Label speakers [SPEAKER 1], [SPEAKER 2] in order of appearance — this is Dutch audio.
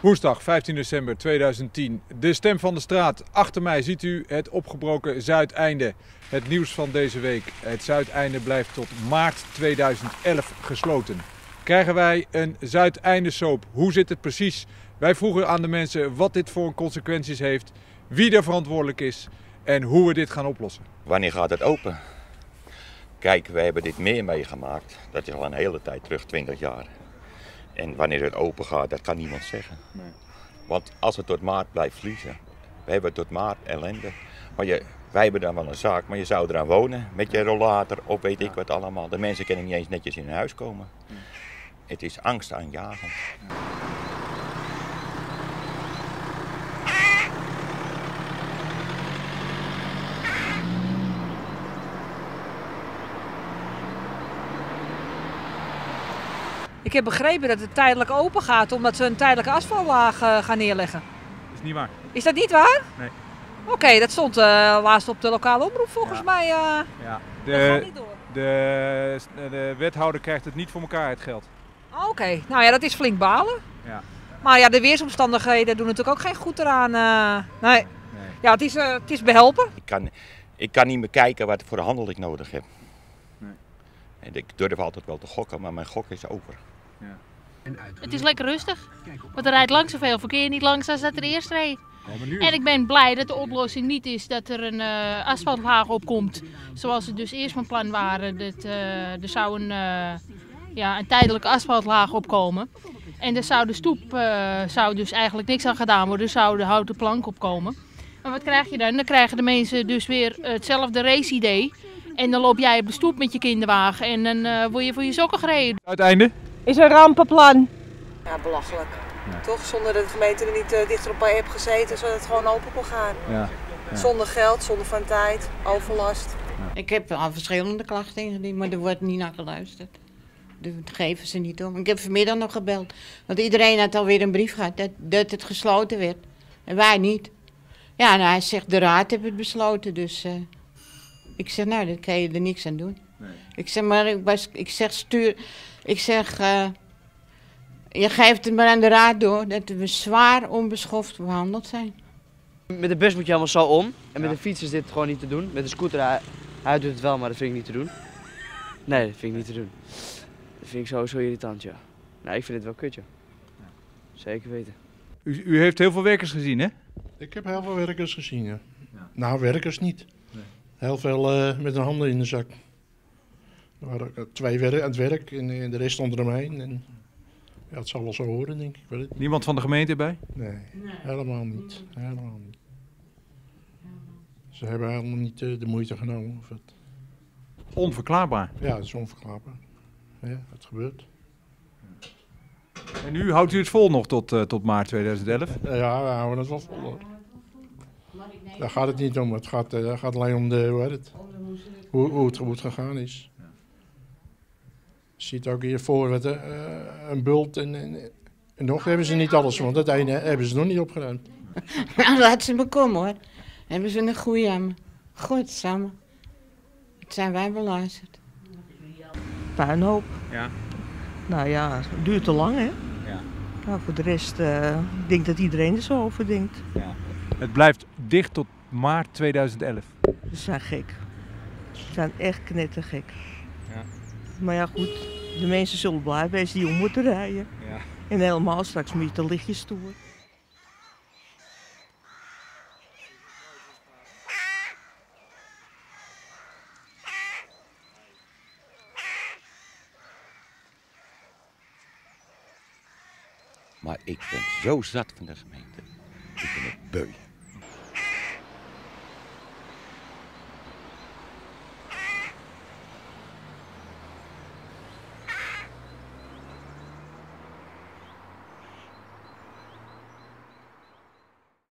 [SPEAKER 1] Woensdag 15 december 2010. De stem van de straat. Achter mij ziet u het opgebroken Zuideinde. Het nieuws van deze week. Het Zuideinde blijft tot maart 2011 gesloten. Krijgen wij een Zuideinde soap? Hoe zit het precies? Wij vroegen aan de mensen wat dit voor consequenties heeft, wie er verantwoordelijk is en hoe we dit gaan oplossen.
[SPEAKER 2] Wanneer gaat het open? Kijk, we hebben dit meer meegemaakt. Dat is al een hele tijd terug, 20 jaar. En wanneer het open gaat, dat kan niemand zeggen.
[SPEAKER 1] Nee.
[SPEAKER 2] Want als het tot maart blijft vliegen, we hebben tot maart ellende. Maar je, wij hebben dan wel een zaak, maar je zou eraan wonen met je rollator of weet ik wat allemaal. De mensen kunnen niet eens netjes in hun huis komen. Het is angstaanjagend.
[SPEAKER 3] Ik heb begrepen dat het tijdelijk open gaat omdat ze een tijdelijke asfaltlaag eh, gaan neerleggen.
[SPEAKER 1] Dat is niet waar.
[SPEAKER 3] Is dat niet waar?
[SPEAKER 1] Nee.
[SPEAKER 3] Oké, dat stond eh, laatst op de lokale omroep volgens
[SPEAKER 1] Ja.
[SPEAKER 3] mij. eh
[SPEAKER 1] Ja,
[SPEAKER 3] dat gaat
[SPEAKER 1] de,
[SPEAKER 3] niet door.
[SPEAKER 1] de, de wethouder krijgt het niet voor elkaar, het geld.
[SPEAKER 3] Oh, Oké, nou ja, dat is flink balen.
[SPEAKER 1] Ja.
[SPEAKER 3] Maar ja, de weersomstandigheden doen natuurlijk ook geen goed eraan. eh. nee.
[SPEAKER 1] Nee.
[SPEAKER 3] Ja, het is, het is behelpen.
[SPEAKER 2] Ik kan, ik kan niet meer kijken wat voor handel ik nodig heb.
[SPEAKER 1] Nee.
[SPEAKER 2] En ik durf altijd wel te gokken, maar mijn gok is over.
[SPEAKER 4] Het is lekker rustig. Want er rijdt lang zoveel verkeer niet langs als dat er eerst reed. En ik ben blij dat de oplossing niet is dat er een eh, asfaltlaag opkomt. Zoals ze dus eerst van plan waren. Dat, eh, er zou een, eh, ja, een tijdelijke asfaltlaag opkomen. En er zou de stoep eh, zou dus eigenlijk niks aan gedaan worden. Er zou de houten plank opkomen. Maar wat krijg je dan? Dan krijgen de mensen dus weer hetzelfde race-idee. En dan loop jij op de stoep met je kinderwagen en dan eh, word je voor je sokken gereden.
[SPEAKER 1] Uiteinde?
[SPEAKER 5] Is een rampenplan.
[SPEAKER 3] Ja, belachelijk. Toch? Zonder dat de gemeente er niet eh, dichter op heeft gezeten, zodat het gewoon open kon gaan.
[SPEAKER 1] Ja.
[SPEAKER 3] Zonder geld, zonder van tijd, overlast.
[SPEAKER 5] Ik heb al verschillende klachten ingediend, maar er wordt niet naar geluisterd. Dat geven ze niet om. Ik heb vanmiddag nog gebeld. Want iedereen had alweer een brief gehad dat, dat het gesloten werd. En wij niet. Ja, nou, hij zegt, de raad heeft het besloten. Dus eh, ik zeg, nou, daar kan je er niks aan doen. Ik zeg, maar ik, was, ik zeg, stuur... Ik zeg, eh, je geeft het maar aan de raad door dat we zwaar onbeschoft behandeld zijn.
[SPEAKER 6] Met de bus moet je allemaal zo om. En met de fiets is dit gewoon niet te doen. Met de scooter, hij, hij doet het wel, maar dat vind ik niet te doen. Nee, dat vind ik niet te doen. Dat vind ik sowieso irritant, ja. Nou, ik vind het wel kut, ja. Zeker weten.
[SPEAKER 1] U, u heeft heel veel werkers gezien, hè?
[SPEAKER 7] Ik heb heel veel werkers gezien, ja.
[SPEAKER 1] Ja.
[SPEAKER 7] Nou, werkers niet.
[SPEAKER 1] Nee.
[SPEAKER 7] Heel veel eh, met hun handen in de zak. Er waren eh, twee wer- aan het werk en, eh, de rest stond eromheen. En, ja, het zal wel zo horen, denk ik. ik. Weet het niet.
[SPEAKER 1] Niemand van de gemeente bij?
[SPEAKER 7] Nee, helemaal niet. Helemaal niet. Ze hebben helemaal niet de moeite genomen. Of het,
[SPEAKER 1] Onverklaarbaar.
[SPEAKER 7] ja, dat is onverklaarbaar. Ja, het gebeurt.
[SPEAKER 1] En nu houdt u het vol nog tot, eh, tot maart 2011?
[SPEAKER 7] Eh, ja, we houden het wel vol. hoor. Daar gaat het niet om. Het gaat, eh, het gaat alleen om de, hoe, heet het? hoe, hoe het goed gegaan is. Je ziet ook hiervoor wat, eh, een bult en, en, en nog hebben ze niet alles, want het ene hebben ze nog niet opgeruimd.
[SPEAKER 5] Nou, laat ze me komen hoor. Hebben ze een goeie aan me. Godsamme. Het zijn wij belazerd.
[SPEAKER 8] Puinhoop.
[SPEAKER 1] Ja.
[SPEAKER 8] Nou ja, het duurt te lang, hè?
[SPEAKER 1] Ja.
[SPEAKER 8] Nou, voor de rest, eh, ik denk dat iedereen er zo over denkt.
[SPEAKER 1] Het blijft dicht tot maart 2011.
[SPEAKER 8] Ze zijn gek. Ze zijn echt knettergek. Maar ja, goed. De mensen zullen blij wezen die om moeten rijden.
[SPEAKER 1] Ja.
[SPEAKER 8] En helemaal straks moet je te lichtjes stoer.
[SPEAKER 2] Maar ik ben zo zat van de gemeente. Ik ben het beu.